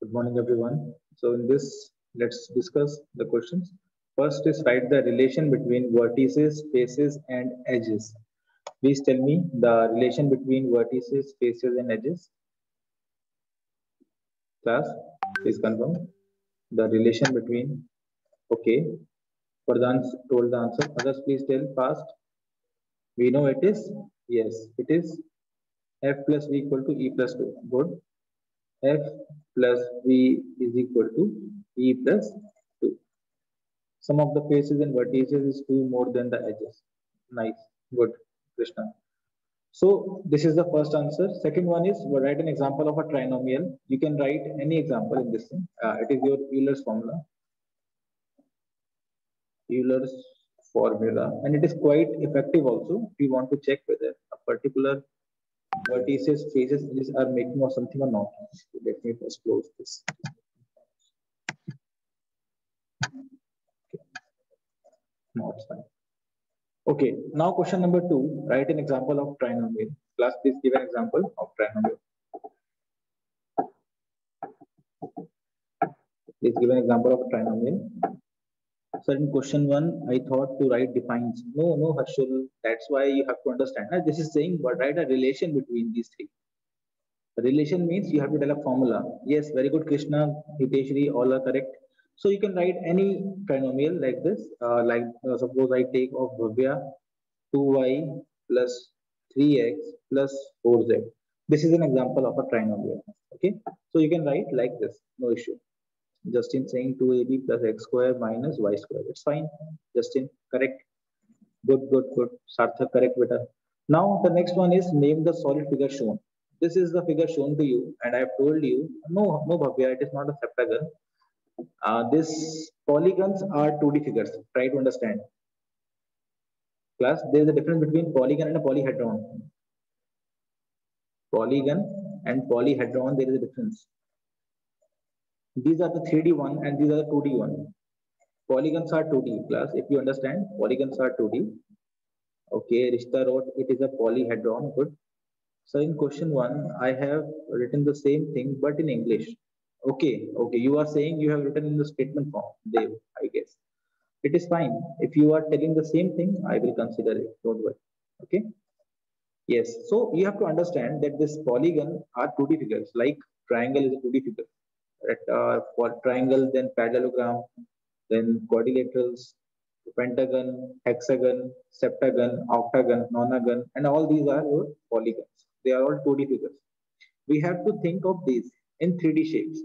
Good morning, everyone. So in this, let's discuss the questions. First is write the relation between vertices, faces, and edges. Please tell me the relation between vertices, faces, and edges. Class, please confirm the relation between. Okay, Pradhan told the answer. Others, please tell fast. We know it is yes, it is f plus v equal to e plus 2. Good. f plus v is equal to e plus 2. Sum of the faces and vertices is 2 more than the edges. Nice. Good, Krishna. So this is the first answer. Second one is write an example of a trinomial. You can write any example in this thing. Uh, it is your Euler's formula. Euler's formula and it is quite effective also if you want to check whether a particular vertices, faces are making or something or not. Let me first close this. It's fine. Okay, now question number two, write an example of trinomial. Class, please give an example of trinomial. Please give an example of trinomial. So in question one, I thought to write defines. No, no, Harshul, that's why you have to understand. Now, this is saying, but write a relation between these three. Relation means you have to tell a formula. Yes, very good, Krishna, Hiteshri, all are correct. So you can write any trinomial like this. Uh, like uh, suppose I take of Bhavya 2y plus 3x plus 4z. This is an example of a trinomial. Okay, so you can write like this, no issue. Justin saying 2ab plus x square minus y square. It's fine. Justin, correct. Good, good, good. Sarthak, correct, beta. Now the next one is name the solid figure shown. This is the figure shown to you, and I have told you, no, no, Bhavya, it is not a septagon. Uh, polygons are 2D figures. Try to understand. Plus, there is a difference between polygon and a polyhedron. Polygon and polyhedron, there is a difference. These are the 3D one and these are the 2D one. Polygons are 2D class. If you understand, polygons are 2D. Okay, Rishta wrote it is a polyhedron. Good. So in question one, I have written the same thing but in English. Okay, okay. You are saying you have written in the statement form, I guess. It is fine. If you are telling the same thing, I will consider it. Don't worry. Okay. Yes. So you have to understand that this polygon are 2D figures, like triangle is a 2D figure uh, for triangle, then parallelogram, then quadrilaterals, pentagon, hexagon, septagon, octagon, nonagon, and all these are your polygons. They are all 2D figures. We have to think of these in 3D shapes.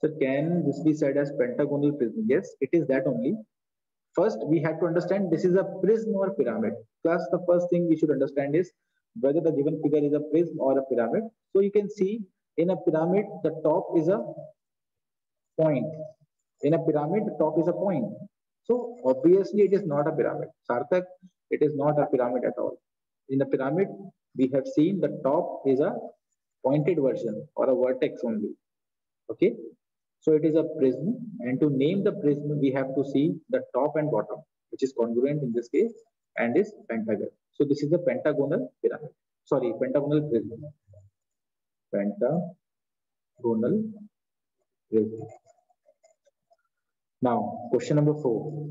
So can this be said as pentagonal prism? Yes, it is that only. First, we have to understand this is a prism or pyramid. Plus, the first thing we should understand is whether the given figure is a prism or a pyramid. So you can see in a pyramid, the top is a point. In a pyramid, the top is a point. So obviously it is not a pyramid. Sarthak, it is not a pyramid at all. In a pyramid, we have seen the top is a pointed version or a vertex only. Okay. So it is a prism and to name the prism, we have to see the top and bottom, which is congruent in this case and is pentagon. So this is a pentagonal pyramid. Sorry, pentagonal prism pentagonal prism. Now, question number four.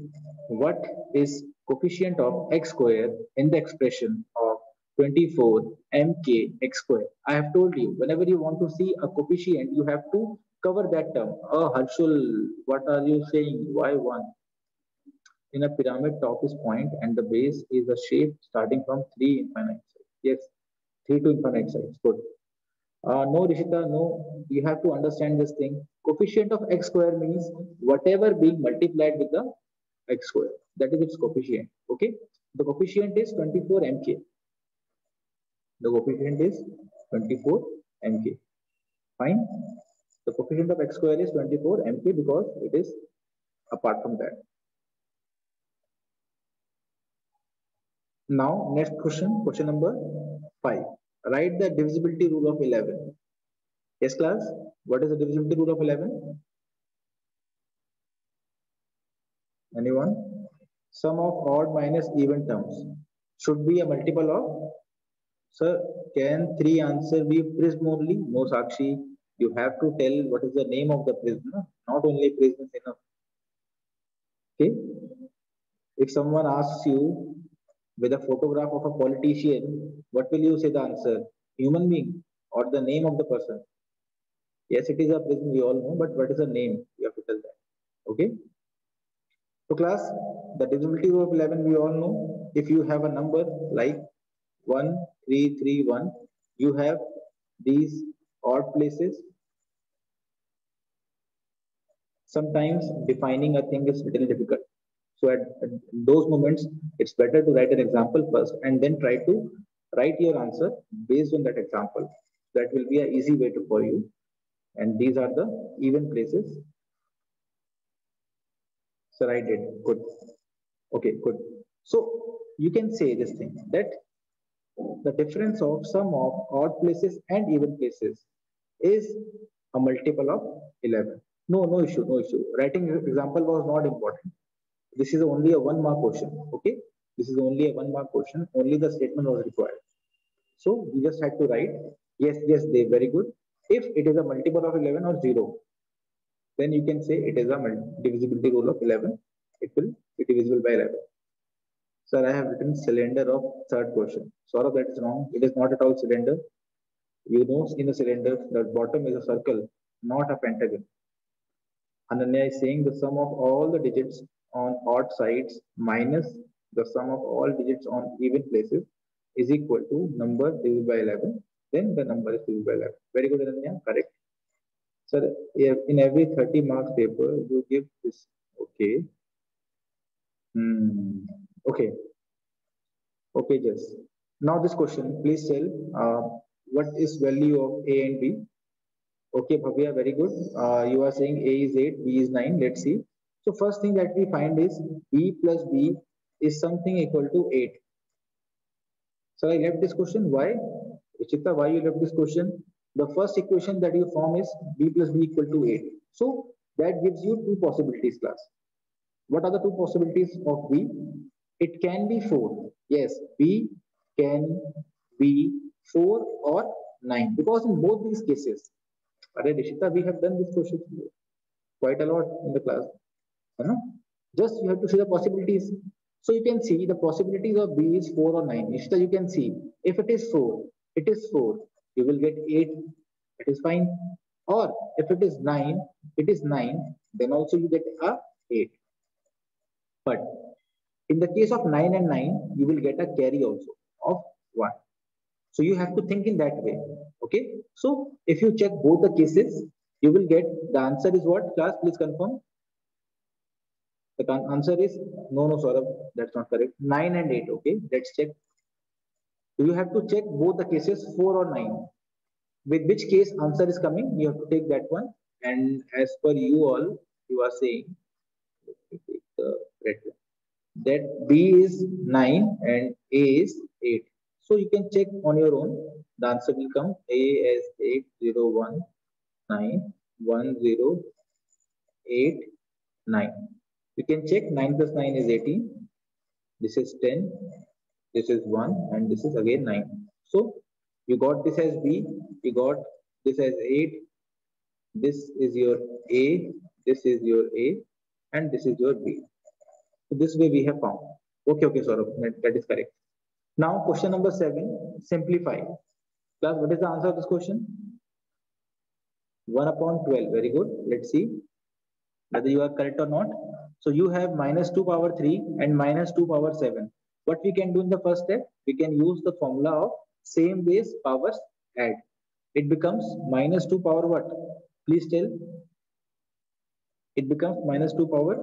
What is coefficient of x square in the expression of 24 mk x square? I have told you, whenever you want to see a coefficient, you have to cover that term. Oh, Harshul, what are you saying? Why one? In a pyramid, top is point and the base is a shape starting from three infinite sides. Yes, three to infinite sides. Good. Uh, no, Rishita, no. You have to understand this thing. Coefficient of x square means whatever being multiplied with the x square. That is its coefficient. Okay. The coefficient is 24 mk. The coefficient is 24 mk. Fine. The coefficient of x square is 24 mk because it is apart from that. Now, next question, question number 5. Write the divisibility rule of 11. Yes, class? What is the divisibility rule of 11? Anyone? Sum of odd minus even terms should be a multiple of Sir, can three answer be prism only? No, Sakshi. You have to tell what is the name of the prism. Not only prism is enough. Okay. If someone asks you with a photograph of a politician, what will you say the answer? Human being or the name of the person? Yes, it is a prism, we all know, but what is the name? You have to tell that. Okay. So class, the divisibility of 11 we all know. If you have a number like 1, 3, 3, 1, you have these odd places. Sometimes defining a thing is a little difficult. So at, at those moments, it's better to write an example first and then try to write your answer based on that example. That will be an easy way to for you. And these are the even places So I did. Good. Okay, good. So you can say this thing that the difference of sum of odd places and even places is a multiple of 11. No, no issue, no issue. Writing example was not important. This is only a one mark question. Okay. This is only a one mark question. Only the statement was required. So we just had to write yes, yes, they very good. If it is a multiple of 11 or 0, then you can say it is a divisibility rule of 11. It will be divisible by 11. Sir, I have written cylinder of third question. Sorry, that is wrong. It is not at all cylinder. You know, in a cylinder, the bottom is a circle, not a pentagon. Ananya is saying the sum of all the digits on odd sides minus the sum of all digits on even places is equal to number divided by 11. Then the number is divided by 11. Very good, Ananya. Correct. Sir, in every 30 marks paper, you give this. Okay. Hmm. Okay. Okay, just. Now this question, please tell uh, what is value of A and B? Okay, Bhavya, very good. Uh, you are saying A is 8, B is 9. Let's see. So first thing that we find is B plus B is something equal to 8. So I left this question. Why? Chita, why you left this question? the first equation that you form is b plus b equal to 8. So that gives you two possibilities class. What are the two possibilities of b? It can be 4. Yes, b can be 4 or 9 because in both these cases, Rishita, we have done this question quite a lot in the class. Know? Just you have to see the possibilities. So you can see the possibilities of b is 4 or 9. Nishita, you can see if it is 4, it is 4 you will get 8 it is fine or if it is 9 it is 9 then also you get a 8 but in the case of 9 and 9 you will get a carry also of 1 so you have to think in that way okay so if you check both the cases you will get the answer is what class please confirm the answer is no no sorry that's not correct. 9 and 8 okay? Let's check. You have to check both the cases 4 or 9 with which case answer is coming? You have to take that one. And as per you all you are saying that b is 9 and a is 8 so you can check on your own. The answer will come. A as 801 9 1 0 8 9 you can check 9 plus 9 is 18 this is 10 this is 1 and this is again 9 so you got this as b you got this as 8 this is your a this is your a and this is your b. So this way we have found. Okay okay Saurabh, that is correct. Now question number 7 simplify. Class what is the answer of this question? 1 upon 12 very good. Let's see whether you are correct or not so you have minus 2 power 3 and minus 2 power 7 what we can do in the first step, we can use the formula of same base powers add. It becomes minus 2 power what? Please tell. It becomes minus 2 power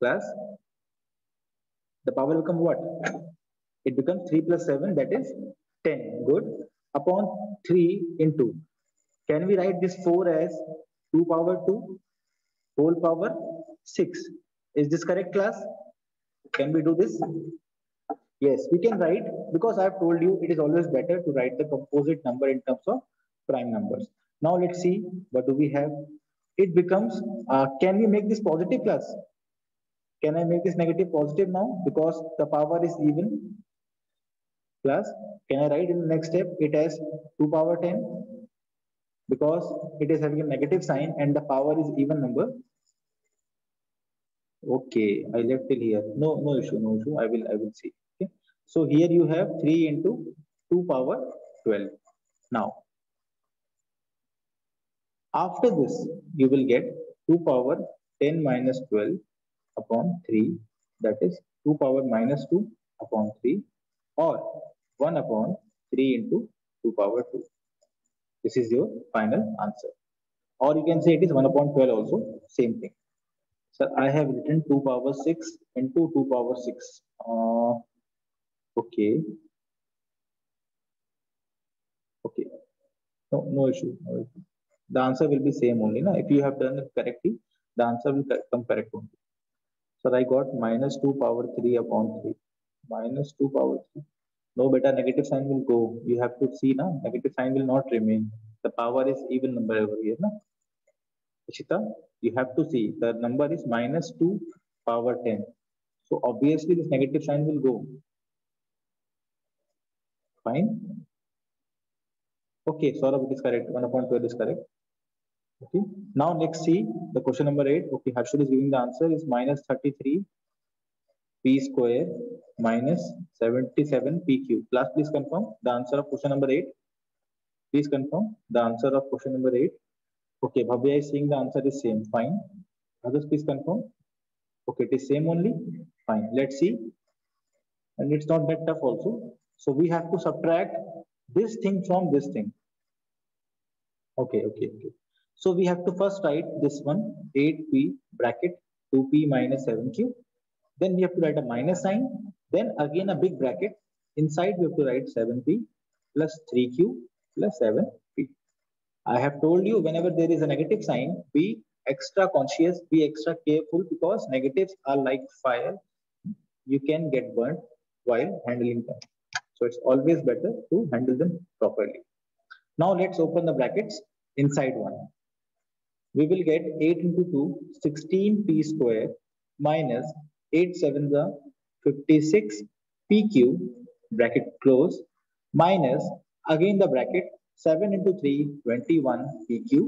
plus the power become what? It becomes 3 plus 7 that is 10. Good. Upon 3 into. Can we write this 4 as 2 power 2 whole power 6? Is this correct class? Can we do this? Yes, we can write because I have told you it is always better to write the composite number in terms of prime numbers. Now let's see what do we have. It becomes, uh, can we make this positive class? Can I make this negative positive now because the power is even? plus can I write in the next step it has 2 power 10 because it is having a negative sign and the power is even number. Okay, I left it here. No, no issue, no issue. I will, I will see. Okay. So here you have 3 into 2 power 12. Now, after this, you will get 2 power 10 minus 12 upon 3. That is 2 power minus 2 upon 3 or 1 upon 3 into 2 power 2. This is your final answer. Or you can say it is 1 upon 12 also, same thing. So I have written 2 power 6 into 2 power 6. Uh, okay. Okay. No, no issue. No issue. The answer will be same only. Na? If you have done it correctly, the answer will come correct only. So I got minus 2 power 3 upon 3. Minus 2 power 3. No beta negative sign will go. You have to see now. Negative sign will not remain. The power is even number over here. Na? Ishita, you have to see the number is minus 2 power 10. So obviously this negative sign will go. Fine. Okay, Saurabh, it is correct. 1 12 is correct. Okay. Now let's see the question number 8. Okay, Harshul is giving the answer is minus 33 p square minus 77 PQ. Class, please confirm the answer of question number 8. Please confirm the answer of question number 8. Okay, Bhavya is saying the answer is same. Fine. Others, please confirm. Okay, it is same only. Fine. Let's see. And it's not that tough also. So we have to subtract this thing from this thing. Okay, okay, okay. So we have to first write this one 8p bracket 2p minus 7q. Then we have to write a minus sign. Then again a big bracket. Inside we have to write 7p plus 3q plus 7p. I have told you whenever there is a negative sign, be extra conscious, be extra careful because negatives are like fire. You can get burnt while handling them. So it's always better to handle them properly. Now let's open the brackets inside one. We will get 8 into 2, 16p square minus 8 7 the 56 pq bracket close minus again the bracket 7 into 3 21 pq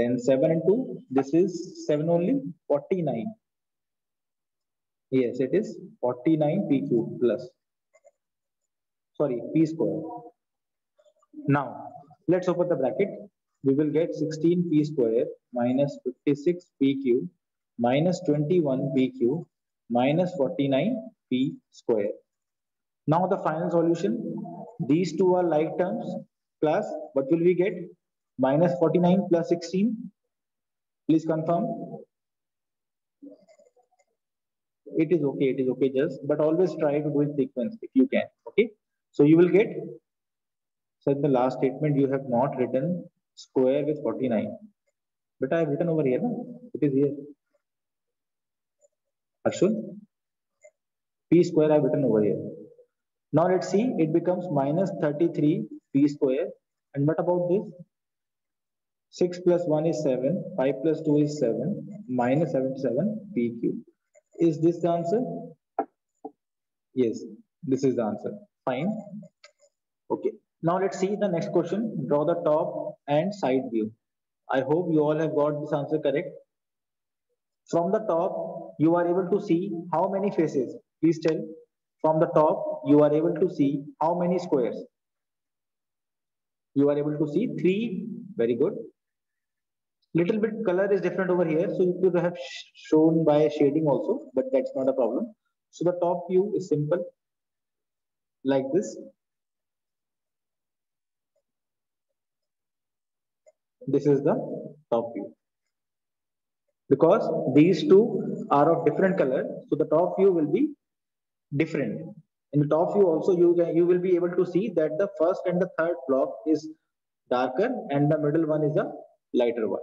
then 7 into this is 7 only 49 yes it is 49 pq plus sorry, p square. Now, let's open the bracket. We will get 16 p square minus 56 pq minus 21 pq minus 49 p square. Now the final solution, these two are like terms plus what will we get? Minus 49 plus 16. Please confirm. It is okay, it is okay just, but always try to do it sequence if you can, okay? So you will get, so in the last statement, you have not written square with 49. But I have written over here, it is here. Arshun, p square I have written over here. Now let's see, it becomes minus 33 p square. And what about this? 6 plus 1 is 7, 5 plus 2 is 7, minus 77 pq. Is this the answer? Yes, this is the answer. Fine. Okay. Now let's see the next question. Draw the top and side view. I hope you all have got this answer correct. From the top, you are able to see how many faces. Please tell. From the top, you are able to see how many squares. You are able to see three. Very good. Little bit color is different over here. So you could have shown by shading also, but that's not a problem. So the top view is simple like this. This is the top view. Because these two are of different color, so the top view will be different. In the top view also, you, can, you will be able to see that the first and the third block is darker and the middle one is a lighter one.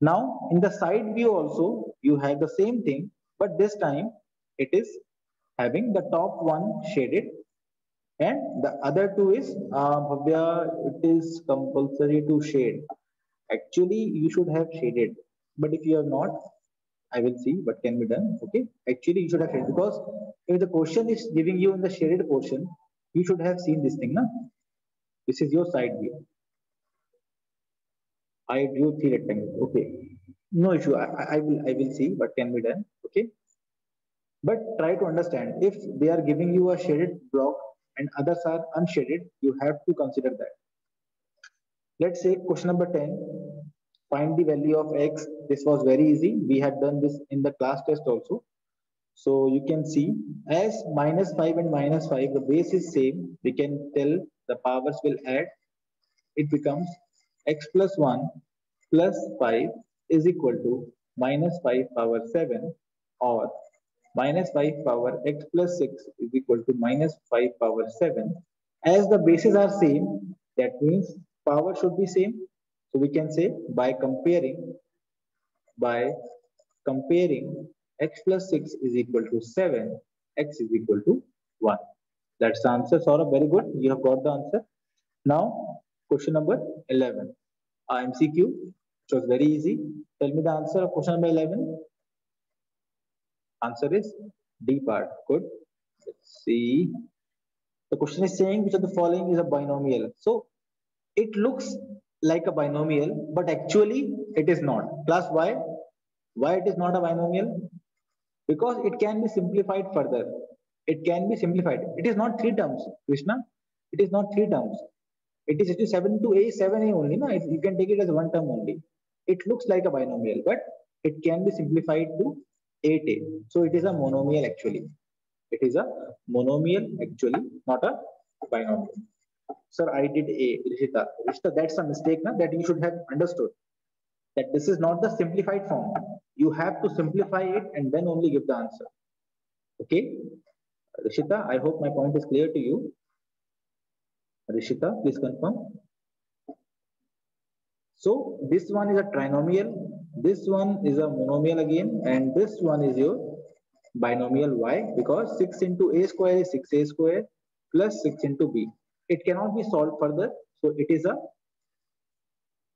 Now, in the side view also, you have the same thing, but this time it is having the top one shaded and the other two is, uh, Bhavya, it is compulsory to shade. Actually, you should have shaded. But if you have not, I will see what can be done. Okay. Actually, you should have shaded because if the question is giving you in the shaded portion, You should have seen this thing, na? This is your side view. I drew three rectangles. Okay. No issue. I, I will I will see what can be done. Okay. But try to understand if they are giving you a shaded block and others are unshaded, you have to consider that. Let's say question number 10, find the value of x. This was very easy. We had done this in the class test also. So you can see as minus 5 and minus 5, the base is same. We can tell the powers will add. It becomes x plus 1 plus 5 is equal to minus 5 power 7 or minus 5 power x plus 6 is equal to minus 5 power 7. As the bases are same, that means power should be same. So we can say by comparing, by comparing x plus 6 is equal to 7, x is equal to 1. That's the answer, Saurabh. Very good. You have got the answer. Now, question number 11. Uh, MCQ, which was very easy. Tell me the answer of question number 11. Answer is D part. Good. Let's see. The question is saying which of the following is a binomial. So it looks like a binomial, but actually it is not. Plus why? Why it is not a binomial? Because it can be simplified further. It can be simplified. It is not three terms, Krishna. It is not three terms. It is actually 7 to A, 7A only. No? you can take it as one term only. It looks like a binomial, but it can be simplified to 8a. So it is a monomial actually. It is a monomial actually, not a binomial. Sir, I did A, Rishita. Rishita, that's a mistake na, that you should have understood. That this is not the simplified form. You have to simplify it and then only give the answer. Okay? Rishita, I hope my point is clear to you. Rishita, please confirm. So this one is a trinomial this one is a monomial again, and this one is your binomial. Why? Because 6 into a square is 6a square plus 6 into b. It cannot be solved further. So it is a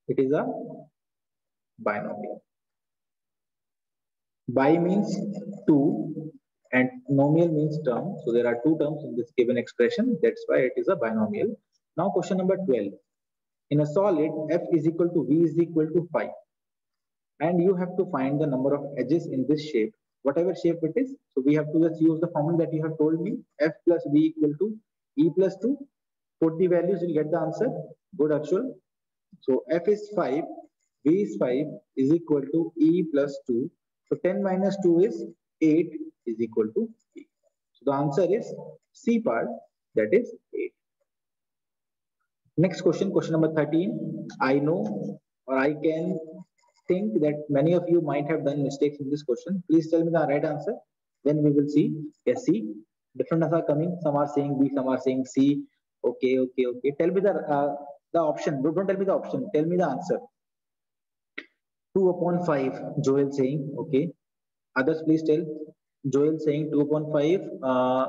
it is a binomial. Bi means 2 and nomial means term. So there are two terms in this given expression. That's why it is a binomial. Now question number 12. In a solid, f is equal to v is equal to 5 and you have to find the number of edges in this shape whatever shape it is so we have to just use the formula that you have told me f plus v equal to e plus 2 put the values you'll get the answer good actual so f is 5 V is 5 is equal to e plus 2 so 10 minus 2 is 8 is equal to e so the answer is c part that is 8 next question question number 13 i know or i can think that many of you might have done mistakes in this question. Please tell me the right answer. Then we will see. Yes, C. Different answers are coming. Some are saying B, some are saying C. Okay, okay, okay. Tell me the uh, the option. Don't, don't tell me the option. Tell me the answer. 2 upon 5. Joel saying, okay. Others, please tell. Joel saying 2 upon 5. Uh,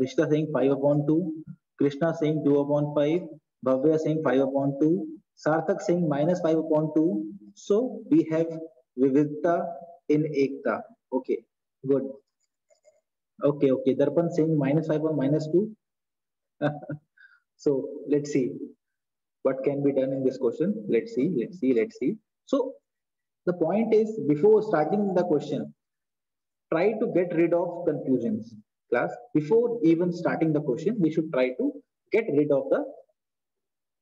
Rishta saying 5 upon 2. Krishna saying 2 upon 5. Bhavya saying 5 upon 2. Sarthak saying minus 5 upon 2. So we have Vividta in Ekta. Okay, good. Okay, okay. Darpan saying minus 5 or minus 2. So let's see what can be done in this question. Let's see, let's see, let's see. So the point is before starting the question, try to get rid of confusions. Class, before even starting the question, we should try to get rid of the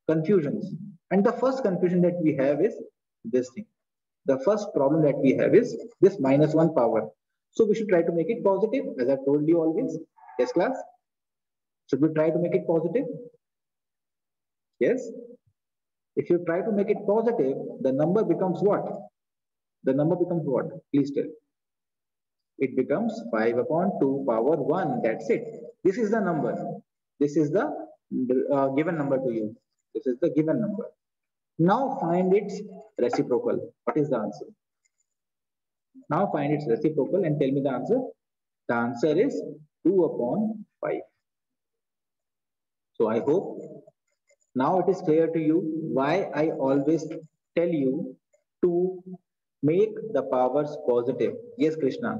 confusions. And the first confusion that we have is this thing. The first problem that we have is this minus 1 power. So we should try to make it positive, as I told you always. Yes, class? Should we try to make it positive? Yes? If you try to make it positive, the number becomes what? The number becomes what? Please tell. It becomes 5 upon 2 power 1. That's it. This is the number. This is the uh, given number to you. This is the given number. Now find its reciprocal. What is the answer? Now find its reciprocal and tell me the answer. The answer is 2 upon 5. So I hope now it is clear to you why I always tell you to make the powers positive. Yes, Krishna.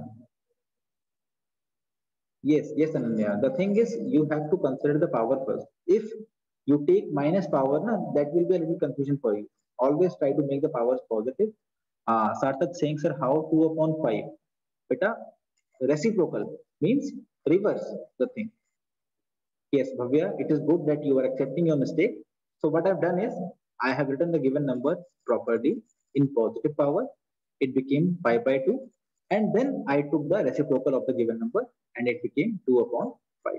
Yes, yes, Ananya. The thing is, you have to consider the power first. If you take minus power, na, that will be a little confusion for you. Always try to make the powers positive. Uh, Sarthak saying, sir, how 2 upon 5? Beta, reciprocal means reverse the thing. Yes, Bhavya, it is good that you are accepting your mistake. So what I've done is, I have written the given number properly in positive power. It became 5 by 2. And then I took the reciprocal of the given number and it became 2 upon 5.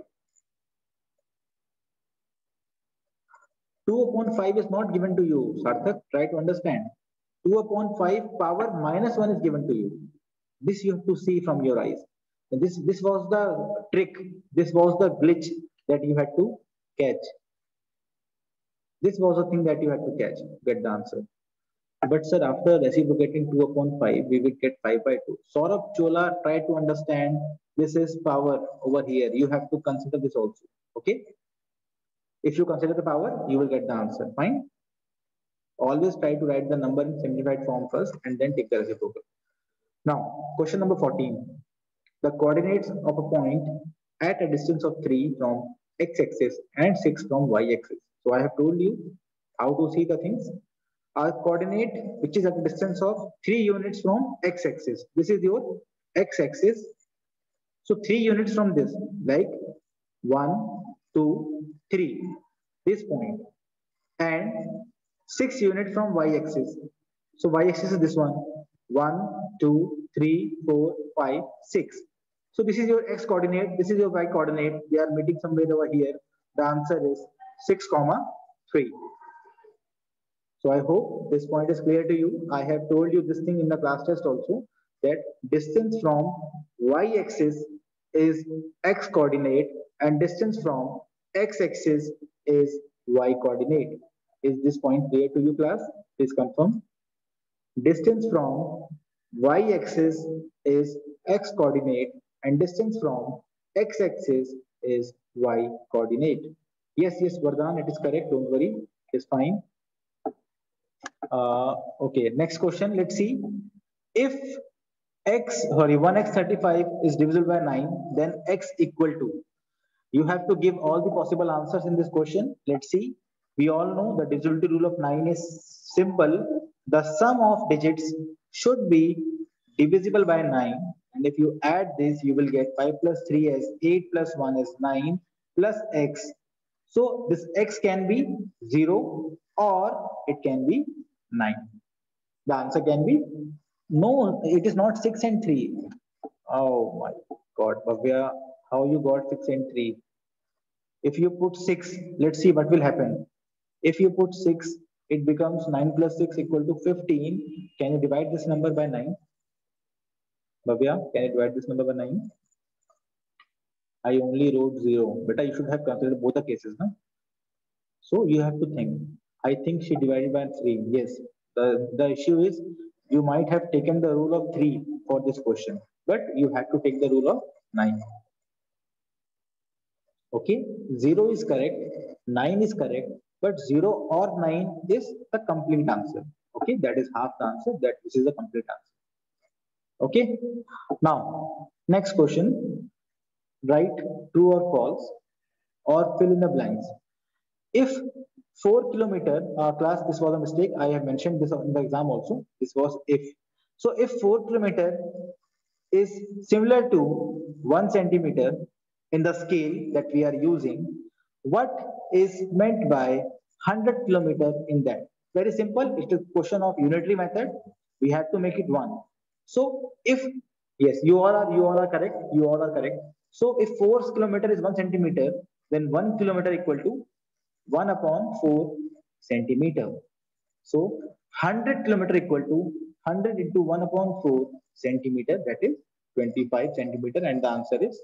2 upon 5 is not given to you. Sarthak, try to understand. 2 upon 5 power minus 1 is given to you. This you have to see from your eyes. And this, this was the trick. This was the glitch that you had to catch. This was the thing that you had to catch, get the answer. But sir, after reciprocating 2 upon 5, we will get 5 by 2. Saurabh Chola, try to understand this is power over here. You have to consider this also. Okay. If you consider the power, you will get the answer. Fine. Always try to write the number in simplified form first and then take the reciprocal. Now, question number 14. The coordinates of a point at a distance of 3 from x-axis and 6 from y-axis. So I have told you how to see the things. Our coordinate, which is at a distance of 3 units from x-axis. This is your x-axis so three units from this, like one, two, three, this point, and six units from y-axis. So y-axis is this one, one, two, three, four, five, six. So this is your x coordinate, this is your y coordinate. They are meeting somewhere over here. The answer is six comma three. So I hope this point is clear to you. I have told you this thing in the class test also that distance from y-axis is x coordinate and distance from x axis is y coordinate. Is this point clear to you class? Please confirm. Distance from y axis is x coordinate and distance from x axis is y coordinate. Yes, yes, Vardhan, it is correct. Don't worry. It is fine. Uh, okay, next question. Let's see. If x sorry 1x35 is divisible by 9 then x equal to you have to give all the possible answers in this question let's see we all know the divisibility rule of 9 is simple the sum of digits should be divisible by 9 and if you add this you will get 5 plus 3 as 8 plus 1 is 9 plus x so this x can be 0 or it can be 9 the answer can be no, it is not 6 and 3. Oh my god, Bhavya, how you got 6 and 3? If you put 6, let's see what will happen. If you put 6, it becomes 9 plus 6 equal to 15. Can you divide this number by 9? Bhavya, can you divide this number by 9? I only wrote 0. But you should have considered both the cases. No? So you have to think. I think she divided by 3. Yes. The, the issue is you might have taken the rule of 3 for this question, but you had to take the rule of 9. Okay, 0 is correct, 9 is correct, but 0 or 9 is the complete answer. Okay, that is half the answer, that this is the complete answer. Okay, now next question, write true or false or fill in the blanks. If 4 kilometer uh, class, this was a mistake. I have mentioned this in the exam also. This was if. So if 4 kilometer is similar to 1 centimeter in the scale that we are using, what is meant by 100 kilometer in that? Very simple. It's a question of unitary method. We have to make it 1. So if, yes, you all are, you all are correct. You all are correct. So if 4 kilometer is 1 centimeter, then 1 kilometer equal to 1 upon 4 centimeter. So 100 kilometer equal to 100 into 1 upon 4 centimeter that is 25 centimeter and the answer is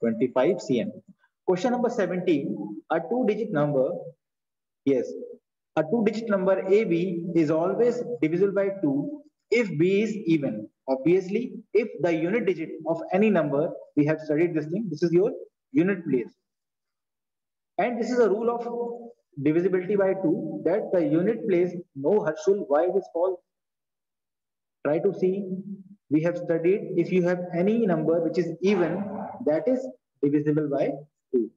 25 cm. Question number 17, a two digit number, yes, a two digit number AB is always divisible by 2 if B is even. Obviously, if the unit digit of any number, we have studied this thing, this is your unit place. And this is a rule of divisibility by 2 that the unit place no Harshul, why it is false? Try to see. We have studied if you have any number which is even, that is divisible by 2.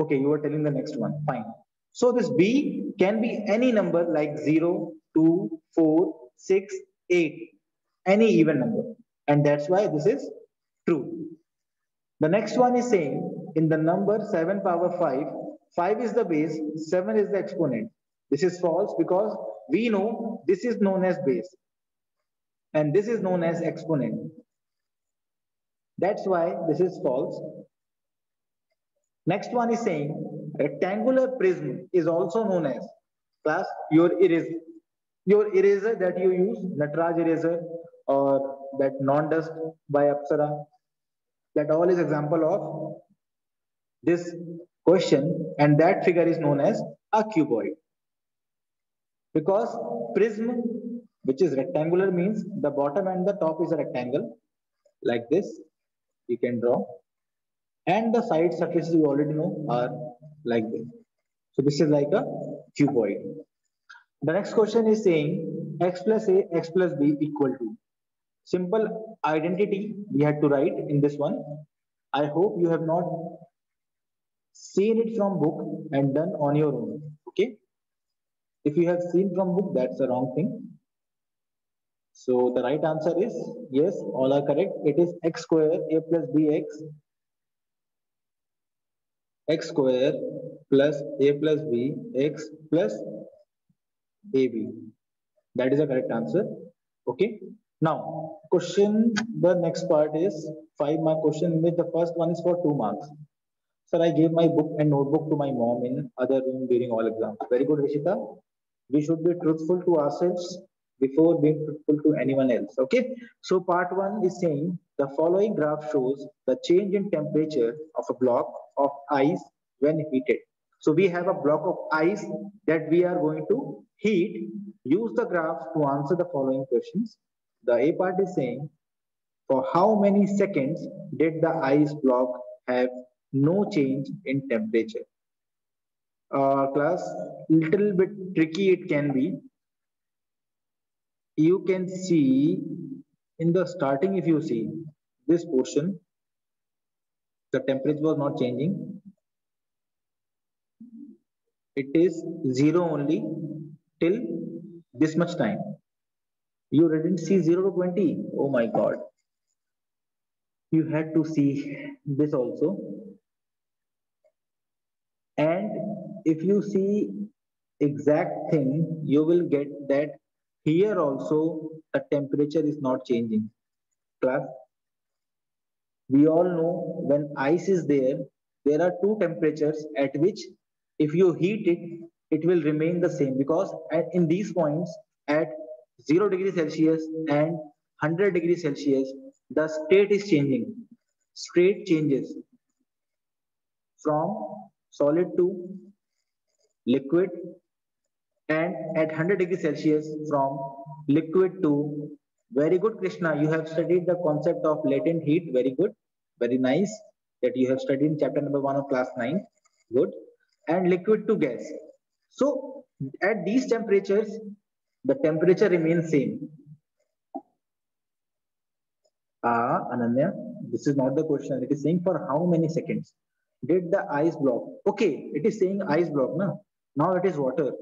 Okay, you are telling the next one. Fine. So this b can be any number like 0, 2, 4, 6, 8, any even number. And that's why this is true. The next one is saying in the number 7 power 5, 5 is the base, 7 is the exponent. This is false because we know this is known as base and this is known as exponent. That's why this is false. Next one is saying rectangular prism is also known as class your eraser. Your eraser that you use, Nataraj eraser or that non-dust by Apsara, that all is example of this question and that figure is known as a cuboid. Because prism which is rectangular means the bottom and the top is a rectangle like this you can draw. And the side surfaces you already know are like this. So this is like a cuboid the next question is saying x plus a x plus b equal to. Simple identity we had to write in this one. I hope you have not seen it from book and done on your own okay? If you have seen from book that's the wrong thing. So the right answer is yes, all are correct. It is x square a plus bx x square plus a plus b x plus ab. That is the correct answer. Okay. Now, question, the next part is five mark question. With the first one is for two marks. Sir, I gave my book and notebook to my mom in other room during all exams. Very good, Rishita. We should be truthful to ourselves before being truthful to anyone else. Okay. So part one is saying the following graph shows the change in temperature of a block of ice when heated. So we have a block of ice that we are going to heat. Use the graph to answer the following questions. The A part is saying for how many seconds did the ice block have no change in temperature? Uh, class, little bit tricky it can be you can see in the starting, if you see this portion, the temperature was not changing. It is zero only till this much time. You didn't see 0 to 20. Oh my God. You had to see this also. And if you see exact thing, you will get that here also, the temperature is not changing. Class, we all know when ice is there, there are two temperatures at which if you heat it, it will remain the same because at, in these points at 0 degrees Celsius and 100 degrees Celsius, the state is changing. State changes from solid to liquid and at 100 degrees Celsius from liquid to very good. Krishna you have studied the concept of latent heat. Very good. Very nice that you have studied in chapter number 1 of class 9 good. And liquid to gas so at these temperatures the temperature remains same. Ah Ananya this is not the question. It is saying for how many seconds? Did the ice block? Okay it is saying ice block now now it is water.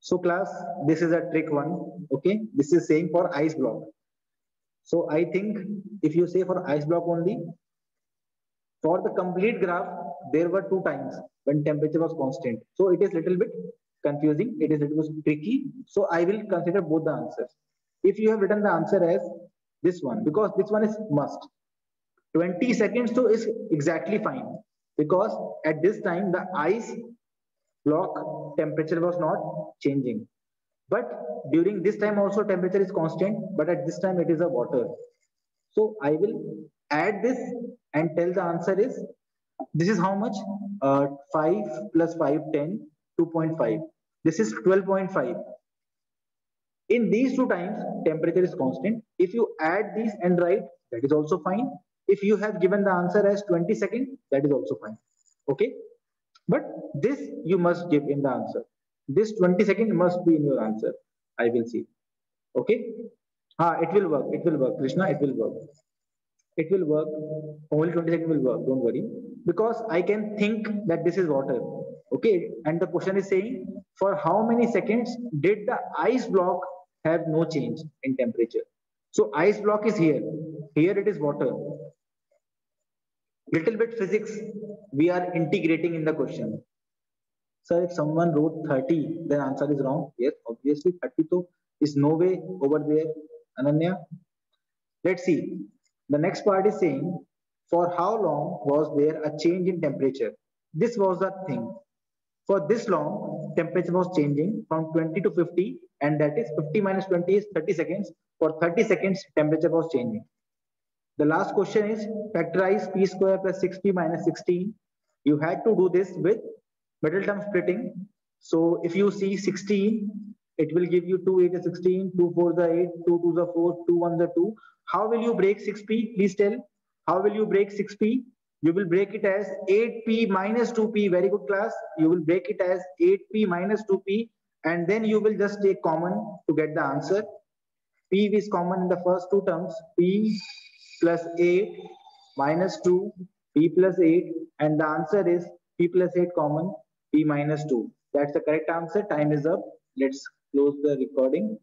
So class, this is a trick one. Okay, this is saying for ice block. So I think if you say for ice block only, for the complete graph, there were two times when temperature was constant. So it is little bit confusing. It is little bit tricky. So I will consider both the answers. If you have written the answer as this one, because this one is must. 20 seconds to is exactly fine because at this time the ice block temperature was not changing. But during this time also temperature is constant, but at this time it is a water. So I will add this and tell the answer is, this is how much? Uh, 5 plus 5, 10, 2.5. This is 12.5. In these two times, temperature is constant. If you add these and write, that is also fine. If you have given the answer as 20 seconds, that is also fine. Okay. But this you must give in the answer. This 20 second must be in your answer. I will see. Okay. Ah, it will work. It will work. Krishna, it will work. it will work. Only 20 seconds will work, don't worry. Because I can think that this is water. Okay, and the question is saying for how many seconds did the ice block have no change in temperature? So ice block is here. Here it is water. Little bit physics we are integrating in the question. So if someone wrote 30, then answer is wrong. Yes, obviously 30 to is no way over there. Ananya. Let's see. The next part is saying, for how long was there a change in temperature? This was the thing. For this long, temperature was changing from 20 to 50, and that is 50 minus 20 is 30 seconds. For 30 seconds, temperature was changing. The last question is factorize p square plus 6p minus 16. You had to do this with middle term splitting. So if you see 16, it will give you 2 8 is 16, 2 4 is 8, 2 2 is 4, 2 1 is 2. How will you break 6p? Please tell. How will you break 6p? You will break it as 8p minus 2p. Very good class. You will break it as 8p minus 2p and then you will just take common to get the answer. p is common in the first two terms. p plus 8 minus 2, p plus 8 and the answer is p plus 8 common, p minus 2. That's the correct answer. Time is up. Let's close the recording.